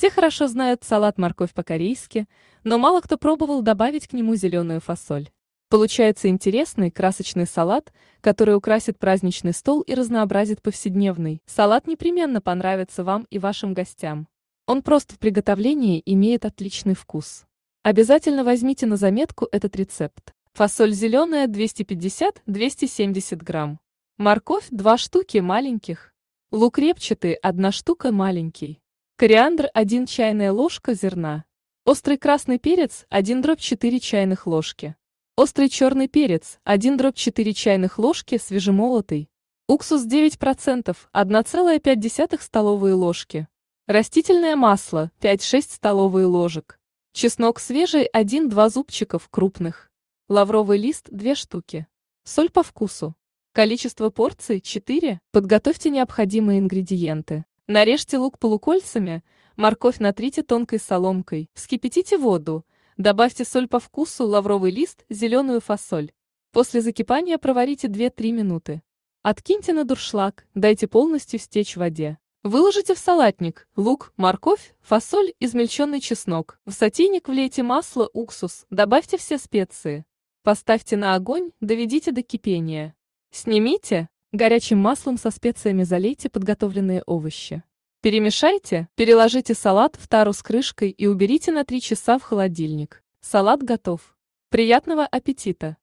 Все хорошо знают салат морковь по-корейски, но мало кто пробовал добавить к нему зеленую фасоль. Получается интересный красочный салат, который украсит праздничный стол и разнообразит повседневный. Салат непременно понравится вам и вашим гостям. Он прост в приготовлении имеет отличный вкус. Обязательно возьмите на заметку этот рецепт. Фасоль зеленая 250-270 грамм. Морковь 2 штуки маленьких. Лук репчатый 1 штука маленький. Кориандр 1 чайная ложка зерна. Острый красный перец 1 дробь 4 чайных ложки. Острый черный перец, 1 дробь 4 чайных ложки свежемолотый. Уксус 9%, 1,5 столовые ложки. Растительное масло, 5-6 столовые ложек. Чеснок свежий, 1-2 зубчиков крупных. Лавровый лист, 2 штуки. Соль по вкусу. Количество порций, 4. Подготовьте необходимые ингредиенты. Нарежьте лук полукольцами, морковь натрите тонкой соломкой, вскипятите воду, Добавьте соль по вкусу, лавровый лист, зеленую фасоль. После закипания проварите 2-3 минуты. Откиньте на дуршлаг, дайте полностью стечь в воде. Выложите в салатник лук, морковь, фасоль, измельченный чеснок. В сотейник влейте масло, уксус, добавьте все специи. Поставьте на огонь, доведите до кипения. Снимите, горячим маслом со специями залейте подготовленные овощи. Перемешайте, переложите салат в тару с крышкой и уберите на 3 часа в холодильник. Салат готов. Приятного аппетита!